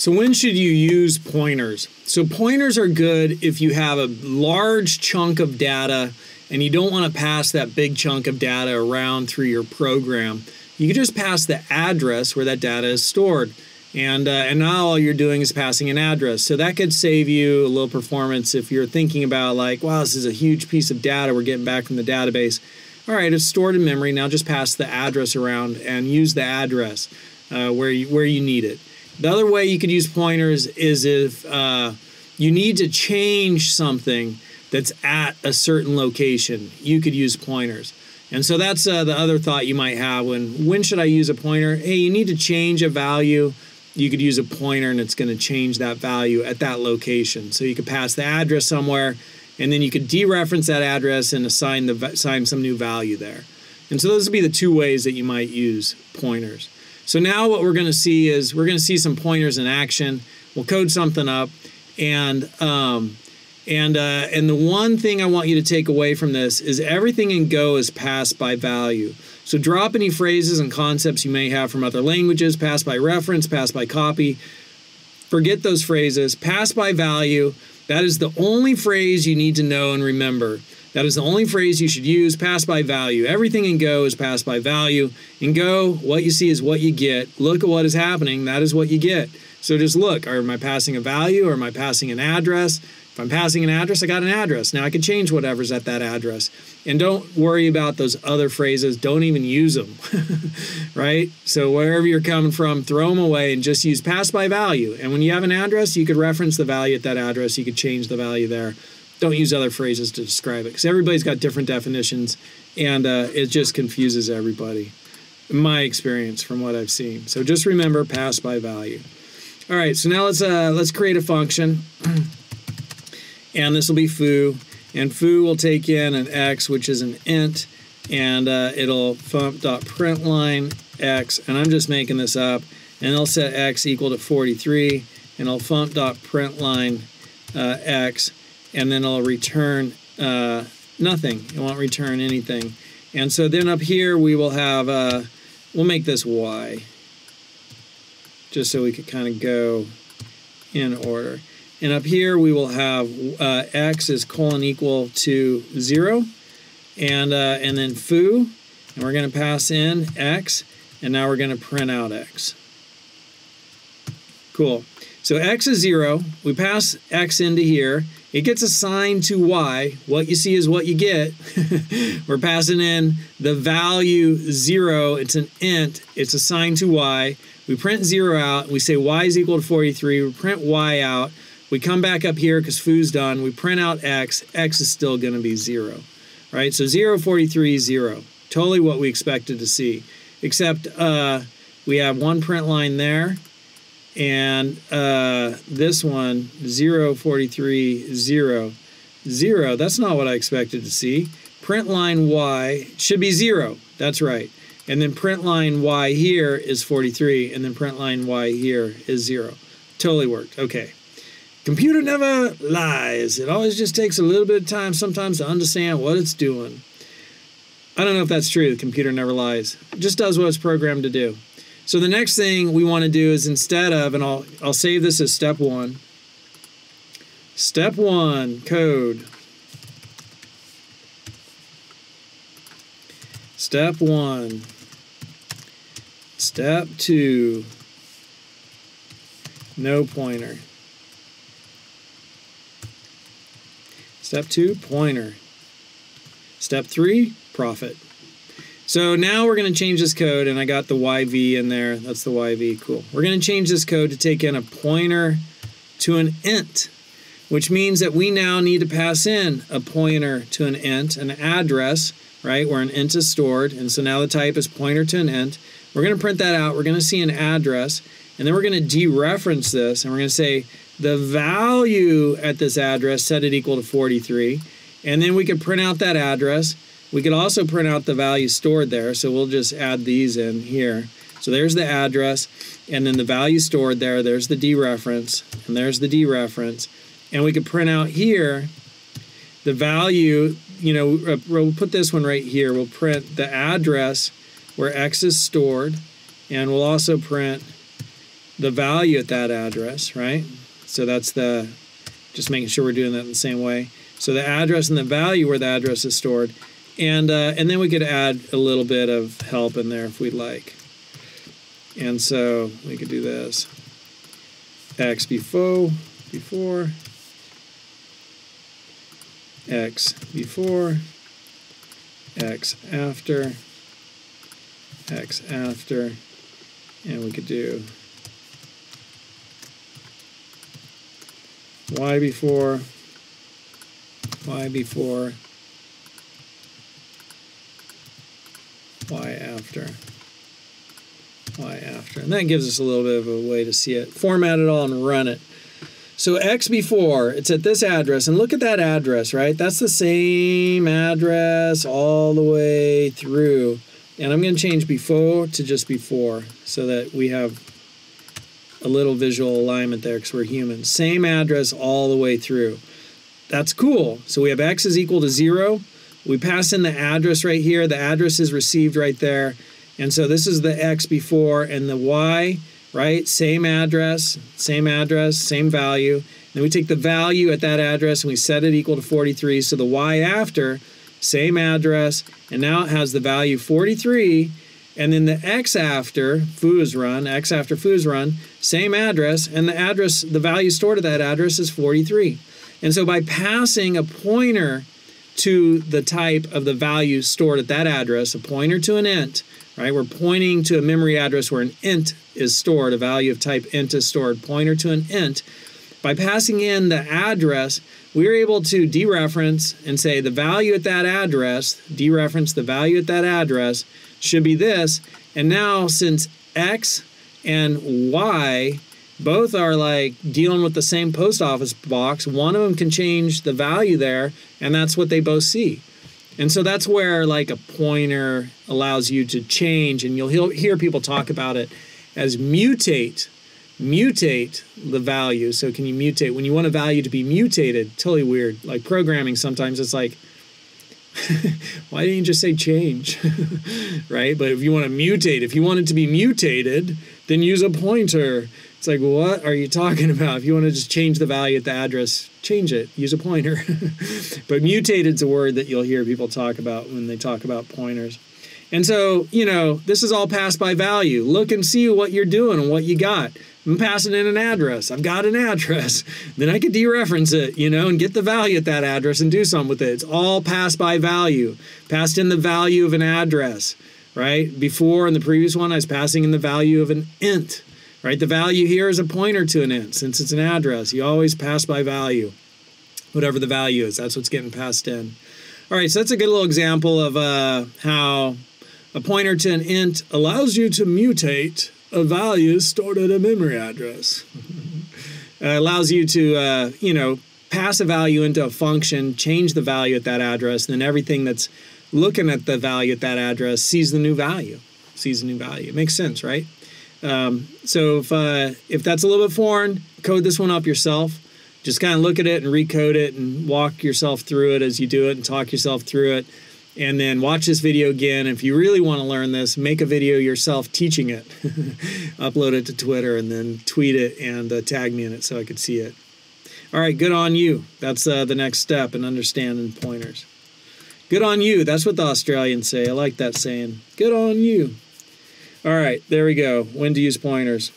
So when should you use pointers? So pointers are good if you have a large chunk of data and you don't want to pass that big chunk of data around through your program. You can just pass the address where that data is stored. And, uh, and now all you're doing is passing an address. So that could save you a little performance if you're thinking about like, wow, this is a huge piece of data we're getting back from the database. All right, it's stored in memory. Now just pass the address around and use the address uh, where, you, where you need it. The other way you could use pointers is if uh, you need to change something that's at a certain location, you could use pointers. And so that's uh, the other thought you might have when when should I use a pointer? Hey, you need to change a value you could use a pointer and it's going to change that value at that location. So you could pass the address somewhere and then you could dereference that address and assign the assign some new value there. And so those would be the two ways that you might use pointers. So now what we're going to see is we're going to see some pointers in action. We'll code something up and um, and uh, and the one thing I want you to take away from this is everything in Go is passed by value. So drop any phrases and concepts you may have from other languages, pass by reference, pass by copy. Forget those phrases, pass by value. That is the only phrase you need to know and remember. That is the only phrase you should use, pass by value. Everything in Go is pass by value. In Go, what you see is what you get. Look at what is happening, that is what you get. So just look, am I passing a value or am I passing an address? If I'm passing an address, I got an address. Now I can change whatever's at that address. And don't worry about those other phrases. Don't even use them, right? So wherever you're coming from, throw them away and just use pass by value. And when you have an address, you could reference the value at that address. You could change the value there. Don't use other phrases to describe it because everybody's got different definitions and uh, it just confuses everybody. My experience from what I've seen. So just remember pass by value. All right, so now let's uh, let's create a function. and this will be foo, and foo will take in an x, which is an int, and uh, it'll fmt.Println x, and I'm just making this up, and it'll set x equal to 43, and it'll fmt.Println uh, x, and then it'll return uh, nothing. It won't return anything. And so then up here we will have, uh, we'll make this y, just so we could kind of go in order. And up here we will have uh, x is colon equal to 0. And, uh, and then foo, and we're going to pass in x, and now we're going to print out x. Cool. So x is 0. We pass x into here. It gets assigned to y. What you see is what you get. we're passing in the value 0. It's an int. It's assigned to y. We print 0 out. We say y is equal to 43. We print y out. We come back up here because foo's done. We print out x. x is still going to be 0, right? So 0, 43, 0. Totally what we expected to see, except uh, we have one print line there, and uh, this one, 0, 43, 0. 0, that's not what I expected to see. Print line y should be 0. That's right. And then print line y here is 43, and then print line y here is 0. Totally worked. Okay. Computer never lies. It always just takes a little bit of time sometimes to understand what it's doing. I don't know if that's true. The computer never lies. It just does what it's programmed to do. So the next thing we want to do is instead of, and I'll, I'll save this as step one. Step one, code. Step one. Step two, no pointer. Step two, pointer. Step three, profit. So now we're going to change this code, and I got the YV in there. That's the YV, cool. We're going to change this code to take in a pointer to an int, which means that we now need to pass in a pointer to an int, an address, right, where an int is stored. And so now the type is pointer to an int. We're going to print that out. We're going to see an address, and then we're going to dereference this, and we're going to say the value at this address, set it equal to 43. And then we could print out that address. We could also print out the value stored there. So we'll just add these in here. So there's the address, and then the value stored there. There's the dereference, and there's the dereference. And we could print out here the value, you know, uh, we'll put this one right here. We'll print the address where X is stored, and we'll also print the value at that address, right? So that's the, just making sure we're doing that in the same way. So the address and the value where the address is stored. And, uh, and then we could add a little bit of help in there if we'd like. And so we could do this. X before, before, X before, X after, X after, and we could do Y before, Y before, Y after, Y after. And that gives us a little bit of a way to see it. Format it all and run it. So X before, it's at this address, and look at that address, right? That's the same address all the way through. And I'm going to change before to just before so that we have a little visual alignment there because we're human. Same address all the way through. That's cool. So we have X is equal to zero. We pass in the address right here. The address is received right there. And so this is the X before and the Y right? Same address, same address, same value. Then we take the value at that address and we set it equal to 43. So the y after, same address, and now it has the value 43. And then the x after foo's run, x after foo's run, same address, and the address, the value stored at that address is 43. And so by passing a pointer to the type of the value stored at that address, a pointer to an int, right? We're pointing to a memory address where an int is stored, a value of type int is stored, pointer to an int. By passing in the address, we're able to dereference and say the value at that address, dereference the value at that address should be this. And now since x and y both are like dealing with the same post office box, one of them can change the value there, and that's what they both see. And so that's where like a pointer allows you to change, and you'll hear people talk about it as mutate, mutate the value. So can you mutate when you want a value to be mutated? Totally weird. Like programming, sometimes it's like, why didn't you just say change? right? But if you want to mutate, if you want it to be mutated, then use a pointer. It's like, what are you talking about? If you want to just change the value at the address, change it, use a pointer. but mutated is a word that you'll hear people talk about when they talk about pointers. And so, you know, this is all passed by value. Look and see what you're doing and what you got. I'm passing in an address. I've got an address. Then I could dereference it, you know, and get the value at that address and do something with it. It's all passed by value. Passed in the value of an address, right? Before in the previous one, I was passing in the value of an int right? The value here is a pointer to an int since it's an address. You always pass by value, whatever the value is. That's what's getting passed in. All right, so that's a good little example of uh, how a pointer to an int allows you to mutate a value stored at a memory address. allows you to, uh, you know, pass a value into a function, change the value at that address, and then everything that's looking at the value at that address sees the new value. Sees the new value. It makes sense, right? Um, so if uh, if that's a little bit foreign, code this one up yourself. Just kind of look at it and recode it and walk yourself through it as you do it and talk yourself through it. And then watch this video again. If you really want to learn this, make a video yourself teaching it. Upload it to Twitter and then tweet it and uh, tag me in it so I could see it. All right, good on you. That's uh, the next step in understanding pointers. Good on you. That's what the Australians say. I like that saying. Good on you. All right, there we go. When to use pointers.